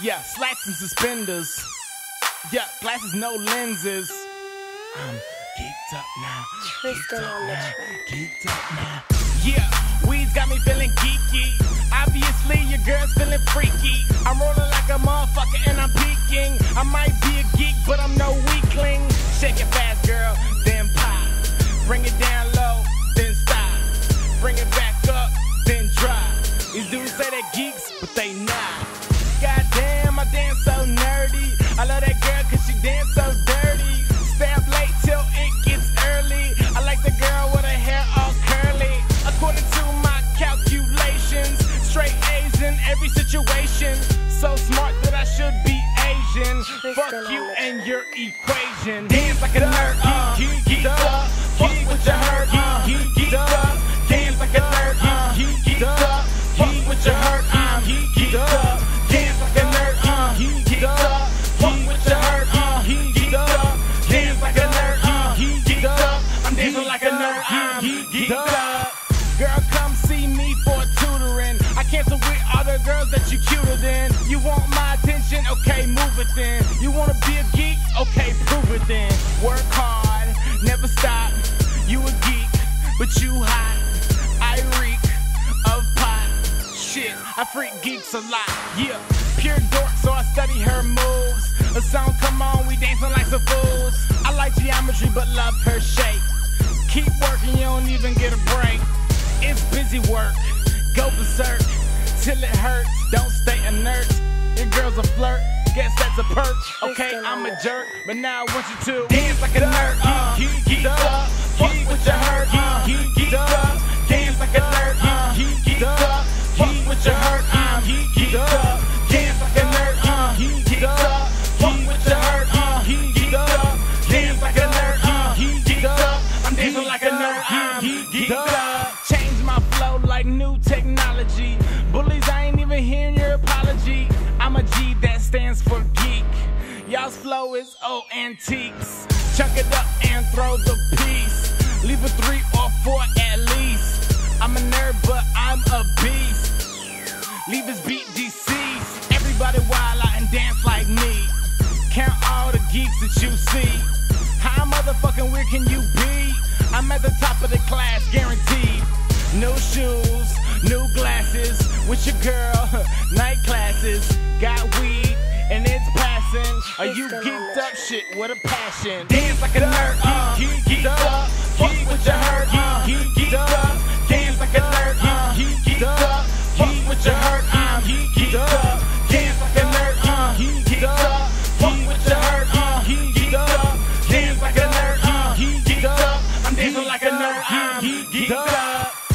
Yeah, slacks and suspenders. Yeah, glasses, no lenses. I'm geeked up now. Tristan on the now, track. Geeked up now. Yeah, weeds got me feeling geeky. Obviously, your girl's feeling freaky. I'm rolling like a motherfucker and I'm peeking. I might be a geek, but I'm no weakling. Shake it fast, girl, then pop. Bring it down low, then stop. Bring it back up, then drop. These dudes say they're geeks, but they not. Every situation. So smart that I should be Asian. Fuck you and your equation. Dance like a nerd, uh, geek, geek, up. Fuck with your herd, uh, geek, geek, up. Dance like a nerd, uh, geek, geek, up. Fuck with your herd, I'm geek, geek, up. Dance like a nerd, uh, geek, geek, up. Fuck with your herd, uh, geek, geek, up. Dance like a nerd, uh, geek, geek, up. I'm dancing like a nerd, geek, geek, up. You want my attention? Okay, move it then. You wanna be a geek? Okay, prove it then. Work hard, never stop. You a geek, but you hot. I reek of pot. Shit, I freak geeks a lot. Yeah, pure dork, so I study her moves. A song come on, we dancing like some fools. I like geometry, but love her shape. Keep working, you don't even get a break. It's busy work. Go berserk till it hurts. Don't stay inert. Your girl's a flirt. Guess that's a perk. Okay, I'm a jerk, but now I want you to dance like a nerd. Uh, geek, up. Fuck with your herd. Uh, geek, up. Dance like a nerd. Uh, geek, up. Fuck with your herd. I'm geek, up. Dance like a nerd. Uh, geek, up. Fuck with your herd. Uh, geek, up. Dance like a nerd. Uh, geek, up. I'm dancing like a nerd. Geek, geek, up. Technology. Bullies, I ain't even hearing your apology. I'm a G that stands for geek. Y'all's flow is oh antiques. Chuck it up and throw the piece. Leave a three or four at least. I'm a nerd, but I'm a beast. Leave his beat deceased. Everybody wild out and dance like me. Count all the geeks that you see. How motherfucking weird can you be? I'm at the top of the class, guaranteed. No shoes, new glasses. With your girl, night classes. Got weed and it's passing. Are you geeked up? Shit, with a passion. Dance like a nerd, uh, geek, geek, up. Fuck with your herd, uh, geek, geek, up. Dance like a nerd, uh, geek, geek, up. Fuck with your herd, I'm geek, geek, up. Dance like a nerd, uh, geek, geek, up. Fuck with your herd, uh, geek, geek, up. Dance like a nerd, uh, geek, geek, up. I'm dancing like a nerd, I'm geek, geek, up.